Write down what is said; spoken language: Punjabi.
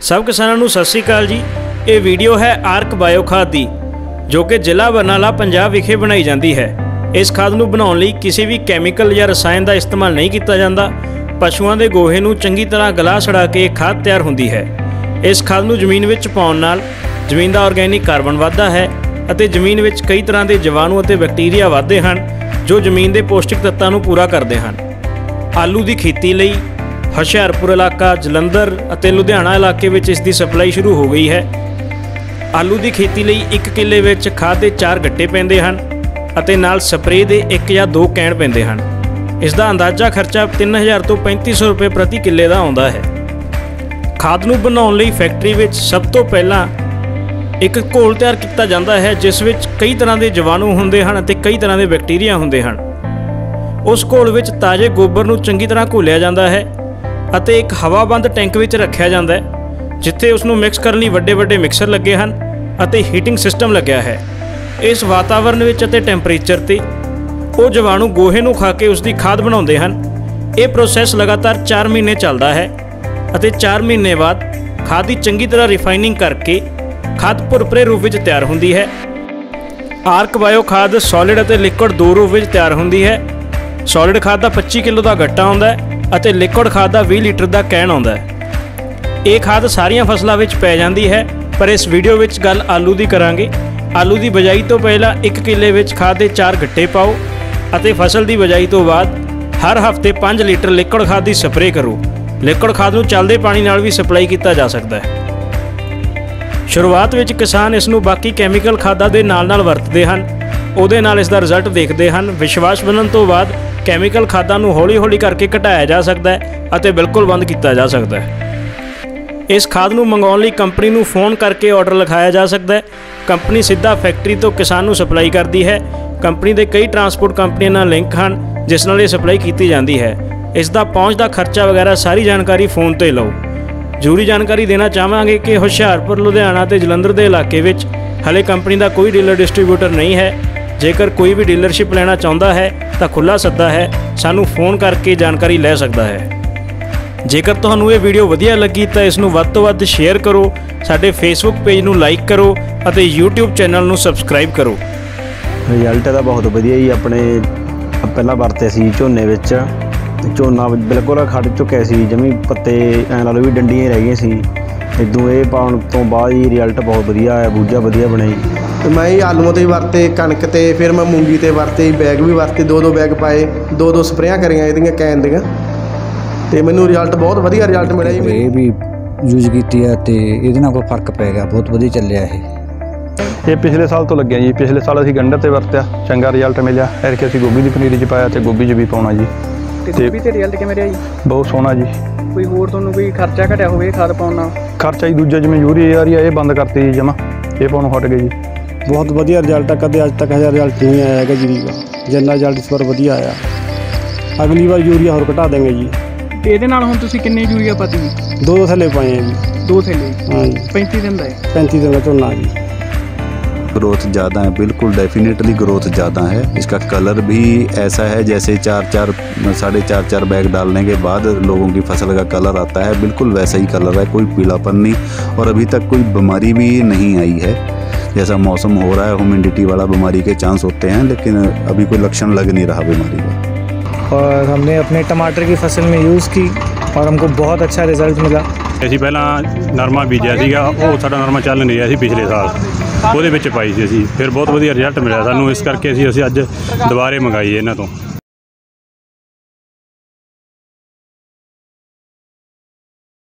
ਸਭ ਕਿਸਾਨਾਂ ਨੂੰ ਸਤਿ ਸ੍ਰੀ ਅਕਾਲ ਜੀ। ਇਹ ਵੀਡੀਓ ਹੈ ਆਰਕ ਬਾਇਓ ਖਾਦ ਦੀ, ਜੋ ਕਿ ਜ਼ਿਲ੍ਹਾ ਬਰਨਾਲਾ, ਪੰਜਾਬ ਵਿਖੇ ਬਣਾਈ ਜਾਂਦੀ ਹੈ। ਇਸ ਖਾਦ ਨੂੰ ਬਣਾਉਣ ਲਈ ਕਿਸੇ ਵੀ ਕੈਮੀਕਲ ਜਾਂ ਰਸਾਇਣ ਦਾ ਇਸਤੇਮਾਲ ਨਹੀਂ ਕੀਤਾ ਜਾਂਦਾ। ਪਸ਼ੂਆਂ ਦੇ ਗੋਹੇ ਨੂੰ ਚੰਗੀ ਤਰ੍ਹਾਂ ਗਲਾ ਛੜਾ ਕੇ ਇਹ ਖਾਦ ਤਿਆਰ ਹੁੰਦੀ ਹੈ। ਇਸ ਖਾਦ ਨੂੰ ਜ਼ਮੀਨ ਵਿੱਚ ਪਾਉਣ ਨਾਲ ਜ਼ਮੀਨ ਦਾ ਆਰਗੈਨਿਕ ਕਾਰਬਨ ਵੱਧਦਾ ਹੈ ਅਤੇ ਜ਼ਮੀਨ ਵਿੱਚ ਕਈ ਤਰ੍ਹਾਂ ਦੇ ਜੀਵਾਣੂ ਅਤੇ ਬੈਕਟੀਰੀਆ ਵੱਧਦੇ ਹਨ, ਜੋ ਜ਼ਮੀਨ ਦੇ ਪੌਸ਼ਟਿਕ ਤੱਤਾਂ ਨੂੰ ਪੂਰਾ ਕਰਦੇ ਹਨ। ਆਲੂ ਦੀ ਖੇਤੀ ਲਈ ਹੁਸ਼ਿਆਰਪੁਰ ਇਲਾਕਾ, ਜਲੰਧਰ ਅਤੇ ਲੁਧਿਆਣਾ ਇਲਾਕੇ ਵਿੱਚ ਇਸ ਦੀ ਸਪਲਾਈ ਸ਼ੁਰੂ ਹੋ ਗਈ ਹੈ। ਆਲੂ ਦੀ ਖੇਤੀ ਲਈ 1 ਕਿੱਲੇ ਵਿੱਚ ਖਾਦ ਦੇ 4 ਗੱਟੇ ਪੈਂਦੇ ਹਨ ਅਤੇ ਨਾਲ ਸਪਰੇਅ ਦੇ 1 ਜਾਂ 2 ਕੈਨ ਪੈਂਦੇ ਹਨ। ਇਸ ਦਾ ਅੰਦਾਜ਼ਾ ਖਰਚਾ 3000 ਤੋਂ 3500 ਰੁਪਏ ਪ੍ਰਤੀ ਕਿੱਲੇ ਦਾ ਆਉਂਦਾ ਹੈ। ਖਾਦ ਨੂੰ ਬਣਾਉਣ ਲਈ ਫੈਕਟਰੀ ਵਿੱਚ ਸਭ ਤੋਂ ਪਹਿਲਾਂ ਇੱਕ ਘੋਲ ਤਿਆਰ ਕੀਤਾ ਜਾਂਦਾ ਹੈ, ਜਿਸ ਵਿੱਚ ਕਈ ਤਰ੍ਹਾਂ ਦੇ ਜੀਵਾਣੂ ਹੁੰਦੇ ਹਨ ਅਤੇ ਕਈ ਤਰ੍ਹਾਂ ਦੇ ਬੈਕਟੀਰੀਆ ਹੁੰਦੇ ਹਨ। ਉਸ ਘੋਲ ਵਿੱਚ ਤਾਜ਼ੇ ਗੋਬਰ ਨੂੰ ਚੰਗੀ ਤਰ੍ਹਾਂ ਘੋਲਿਆ ਜਾਂਦਾ ਹੈ ਅਤੇ ਇੱਕ ਹਵਾਬੰਦ ਟੈਂਕ ਵਿੱਚ ਰੱਖਿਆ ਜਾਂਦਾ ਹੈ, ਜਿੱਥੇ ਉਸ ਨੂੰ ਮਿਕਸ ਕਰਨ ਲਈ ਵੱਡੇ ਵੱਡੇ ਮਿਕਸਰ ਲੱਗੇ ਹਨ ਅਤੇ ਹੀਟਿੰਗ ਸਿਸਟਮ ਲੱਗਿਆ ਹੈ। ਇਸ ਵਾਤਾਵਰਣ ਵਿੱਚ ਅਤੇ ਟੈਂਪਰੇਚਰ ਤੇ ਉਹ ਜੀਵਾਣੂ ਗੋਹੇ ਨੂੰ ਖਾ ਕੇ ਉਸ ਦੀ ਖਾਦ ਬਣਾਉਂਦੇ ਹਨ। ਇਹ ਪ੍ਰੋਸੈਸ ਲਗਾਤਾਰ 4 ਮਹੀਨੇ ਚੱਲਦਾ ਹੈ ਅਤੇ 4 ਮਹੀਨੇ ਬਾਅਦ ਖਾਦ ਦੀ ਚੰਗੀ ਤਰ੍ਹਾਂ ਰਿਫਾਈਨਿੰਗ ਕਰਕੇ ਖਾਦ ਭੁਰਪਰੇ ਰੂਪ ਵਿੱਚ ਤਿਆਰ ਹੁੰਦੀ ਹੈ। ਆਰਕ ਬਾਇਓ ਖਾਦ ਸੋਲਿਡ ਅਤੇ ਲਿਕੁਇਡ ਦੋ ਰੂਪ ਵਿੱਚ ਤਿਆਰ ਹੁੰਦੀ ਹੈ। ਸੋਲਿਡ ਖਾਦ ਦਾ 25 ਕਿਲੋ ਦਾ ਗੱਟਾ ਆਉਂਦਾ ਹੈ ਅਤੇ ਲਿਕੁਇਡ ਖਾਦ ਦਾ 20 ਲੀਟਰ ਦਾ ਕੈਨ ਆਉਂਦਾ ਹੈ। ਇਹ ਖਾਦ ਸਾਰੀਆਂ ਫਸਲਾਂ ਵਿੱਚ ਪੈ ਜਾਂਦੀ ਹੈ, ਪਰ ਇਸ ਵੀਡੀਓ ਵਿੱਚ ਗੱਲ ਆਲੂ ਦੀ ਕਰਾਂਗੇ। ਆਲੂ ਦੀ ਬਜਾਈ ਤੋਂ ਪਹਿਲਾਂ 1 ਕਿੱਲੇ ਵਿੱਚ ਖਾਦ ਦੇ 4 ਗੱਟੇ ਪਾਓ ਅਤੇ ਫਸਲ ਦੀ ਬਜਾਈ ਤੋਂ ਬਾਅਦ ਹਰ ਹਫ਼ਤੇ 5 ਲੀਟਰ ਲਿਕੁਇਡ ਖਾਦ ਦੀ ਸਪਰੇਅ ਕਰੋ। ਲਿਕੁਇਡ ਖਾਦ ਨੂੰ ਚੱਲਦੇ ਪਾਣੀ ਨਾਲ ਵੀ ਸਪਲਾਈ ਕੀਤਾ ਜਾ ਸਕਦਾ ਹੈ। ਸ਼ੁਰੂਆਤ ਵਿੱਚ ਕਿਸਾਨ ਇਸ ਨੂੰ ਬਾਕੀ ਕੈਮੀਕਲ ਖਾਦਾਂ ਦੇ ਨਾਲ-ਨਾਲ ਵਰਤਦੇ ਹਨ। ਉਹਦੇ ਨਾਲ ਇਸ ਦਾ ਰਿਜ਼ਲਟ ਦੇਖਦੇ ਹਨ। ਵਿਸ਼ਵਾਸ ਬਣਨ ਤੋਂ ਬਾਅਦ ਕੈਮੀਕਲ ਖਾਦਾਂ ਨੂੰ ਹੌਲੀ-ਹੌਲੀ ਕਰਕੇ ਘਟਾਇਆ ਜਾ ਸਕਦਾ ਹੈ ਅਤੇ ਬਿਲਕੁਲ ਬੰਦ ਕੀਤਾ ਜਾ ਸਕਦਾ ਹੈ। ਇਸ ਖਾਦ ਨੂੰ ਮੰਗਾਉਣ ਲਈ ਕੰਪਨੀ ਨੂੰ ਫੋਨ ਕਰਕੇ ਆਰਡਰ ਲਿਖਾਇਆ ਜਾ ਸਕਦਾ ਹੈ। ਕੰਪਨੀ ਸਿੱਧਾ ਫੈਕਟਰੀ ਤੋਂ ਕਿਸਾਨ ਨੂੰ ਸਪਲਾਈ ਕਰਦੀ ਹੈ। ਕੰਪਨੀ ਦੇ ਕਈ ਟਰਾਂਸਪੋਰਟ ਕੰਪਨੀਆਂ ਨਾਲ ਲਿੰਕ ਹਨ, ਜਿਸ ਨਾਲ ਇਹ ਸਪਲਾਈ ਕੀਤੀ ਜਾਂਦੀ ਹੈ। ਇਸ ਦਾ ਪਹੁੰਚ ਦਾ ਖਰਚਾ ਵਗੈਰਾ ਸਾਰੀ ਜਾਣਕਾਰੀ ਫੋਨ ਤੇ ਲਓ। ਜ਼ਰੂਰੀ ਜਾਣਕਾਰੀ ਦੇਣਾ ਚਾਹਾਂਗੇ ਕਿ ਹੁਸ਼ਿਆਰਪੁਰ, ਲੁਧਿਆਣਾ ਤੇ ਜਲੰਧਰ ਦੇ ਇਲਾਕੇ ਵਿੱਚ ਹਲੇ ਕੰਪਨੀ ਦਾ ਕੋਈ ਡੀਲਰ ਡਿਸਟ੍ਰੀਬਿਊਟਰ ਨਹੀਂ ਹੈ। ਜੇਕਰ ਕੋਈ ਵੀ ਡੀਲਰਸ਼ਿਪ ਲੈਣਾ ਚਾਹੁੰਦਾ ਹੈ, ਤਾਂ ਖੁੱਲਾ ਸੱਦਾ ਹੈ, ਸਾਨੂੰ ਫੋਨ ਕਰਕੇ ਜਾਣਕਾਰੀ ਲੈ ਸਕਦਾ ਹੈ। ਜੇਕਰ ਤੁਹਾਨੂੰ ਇਹ ਵੀਡੀਓ ਵਧੀਆ ਲੱਗੀ, ਤਾਂ ਇਸ ਨੂੰ ਵੱਧ ਤੋਂ ਵੱਧ ਸ਼ੇਅਰ ਕਰੋ, ਸਾਡੇ ਫੇਸਬੁੱਕ ਪੇਜ ਨੂੰ ਲਾਈਕ ਕਰੋ ਅਤੇ YouTube ਚੈਨਲ ਨੂੰ ਸਬਸਕ੍ਰਾਈਬ ਕਰੋ। ਰਿਜ਼ਲਟ ਇਹਦਾ ਬਹੁਤ ਵਧੀਆ ਜੀ, ਆਪਣੇ ਪਹਿਲਾਂ ਵਰਤੇ ਸੀ ਝੋਨੇ ਵਿੱਚ। ਤੇ ਝੋਨਾ ਬਿਲਕੁਲ ਖੜ ਚੁੱਕਿਆ ਸੀ, ਜਮੀ ਪੱਤੇ ਐਂ ਲਾ ਲਓ ਵੀ ਡੰਡੀਆਂ ਰਹਿ ਗਈਆਂ ਸੀ। ਇਦੋਂ ਇਹ ਪਾਉਣ ਤੋਂ ਬਾਅਦ ਹੀ ਰਿਜ਼ਲਟ ਬਹੁਤ ਵਧੀਆ ਆਇਆ, ਬੂਝਾ ਵਧੀਆ ਬਣਿਆ ਜੀ। ਤੇ ਮੈਂ ਹੀ ਆਲੂਆਂ ਤੇ ਵੀ ਵਰਤੇ ਕਣਕ ਤੇ ਫਿਰ ਮੈਂ ਮੂੰਗੀ ਤੇ ਵਰਤੇ ਬੈਗ ਵੀ ਵਰਤੇ ਦੋ ਦੋ ਬੈਗ ਪਾਏ ਦੋ ਦੋ ਸਪਰੇਆਂ ਕਰੀਆਂ ਇਹਦੀਆਂ ਕੈਨ ਦੀਆਂ। ਤੇ ਮੈਨੂੰ ਰਿਜ਼ਲਟ ਬਹੁਤ ਵਧੀਆ ਰਿਜ਼ਲਟ ਮਿਲਿਆ ਜੀ। ਇਹ ਵੀ ਯੂਜ਼ ਕੀਤੀ ਹੈ ਤੇ ਇਹਦੇ ਨਾਲ ਕੋਈ ਫ਼ਰਕ ਪੈ ਗਿਆ ਬਹੁਤ ਵਧੀਆ ਚੱਲਿਆ ਇਹ। ਇਹ ਪਿਛਲੇ ਸਾਲ ਤੋਂ ਲੱਗਿਆ ਜੀ ਪਿਛਲੇ ਸਾਲ ਅਸੀਂ ਗੰਢਰ ਤੇ ਵਰਤਿਆ ਚੰਗਾ ਰਿਜ਼ਲਟ ਮਿਲਿਆ। ਐਰਕੇ ਅਸੀਂ ਗੋਭੀ ਦੀ ਪਨੀਰੀ 'ਚ ਪਾਇਆ ਤੇ ਗੋਭੀ 'ਚ ਵੀ ਪਾਉਣਾ ਜੀ। ਤੇ ਗੋਭੀ ਤੇ ਰਿਜ਼ਲਟ ਕਿਵੇਂ ਰਿਹਾ ਜੀ? ਬਹੁਤ ਸੋਹਣਾ ਜੀ। ਕੋਈ ਹੋਰ ਤੁਹਾਨੂੰ ਕੋਈ ਖਰਚਾ ਘਟਿਆ ਹੋਵੇ ਖਾਦ ਪਾਉਣ ਨਾਲ? ਖਰਚਾ ਜੀ ਦੂਜਾ ਜਿਵੇਂ ਯੂਰੀਆ ਆ ਰਹੀ ਆ ਇਹ ਬੰਦ ਕਰਤੀ ਜੀ ਜਮਾ ਇਹ ਪਾਉਣੋਂ ਹਟ ਗਏ ਜੀ। ਬਹੁਤ ਵਧੀਆ ਰਿਜ਼ਲਟ ਆ ਕਦੇ ਅੱਜ ਤੱਕ ਹਜ਼ਾਰ ਰਿਜ਼ਲਟ ਨਹੀਂ ਆਇਆ ਹੈਗਾ ਜੀਰੀ ਦਾ ਜਿੰਨਾ ਰਿਜ਼ਲਟ ਇਸ ਵਾਰ ਵਧੀਆ ਆਇਆ ਅਗਲੀ ਵਾਰ ਯੂਰੀਆ ਹੋਰ ਘਟਾ ਦੇਂਗੇ ਜੀ ਤੇ ਇਹਦੇ ਨਾਲ ਹੁਣ ਤੁਸੀਂ ਕਿੰਨੇ ਯੂਰੀਆ ਪਾਤੀ ਜੀ ਦੋ ਦੋ ਥੱਲੇ ਪਾਏ ਆ ਜੀ ਦੋ ਥੈਲੇ ਹਾਂ ਜੀ 35 ਦਿਨ ਦਾ ਹੈ 35 ਦਿਨ ਦਾ ਝੋਨਾ ਜੀ ग्रोथ ज़्यादा है बिल्कुल डेफिनेटली ग्रोथ ज़्यादा है इसका कलर भी ऐसा है जैसे चार चार साढ़े चार चार बैग डालने के बाद लोगों की फसल का कलर आता है बिल्कुल वैसा ही कलर है कोई पीलापन नहीं और अभी तक कोई बीमारी भी नहीं आई है जैसा मौसम हो रहा है ह्यूमिडिटी वाला बीमारी के चांस होते हैं लेकिन अभी कोई लक्षण लग नहीं रहा बीमारी का और हमने अपने टमाटर की फसल में यूज़ की और हमको बहुत अच्छा रिजल्ट मिला ਅਸੀਂ ਪਹਿਲਾਂ ਨਰਮਾ ਬੀਜਿਆ ਸੀਗਾ ਉਹ ਸਾਡਾ ਨਰਮਾ ਚੱਲ ਨਹੀਂ ਰਿਹਾ ਸੀ ਪਿਛਲੇ ਸਾਲ ਉਹਦੇ ਵਿੱਚ ਪਾਈ ਸੀ ਅਸੀਂ ਫਿਰ ਬਹੁਤ ਵਧੀਆ ਰਿਜ਼ਲਟ ਮਿਲਿਆ ਸਾਨੂੰ ਇਸ ਕਰਕੇ ਅਸੀਂ ਅਸੀਂ ਅੱਜ ਦੁਬਾਰੇ ਮੰਗਾਈ ਇਹਨਾਂ ਤੋਂ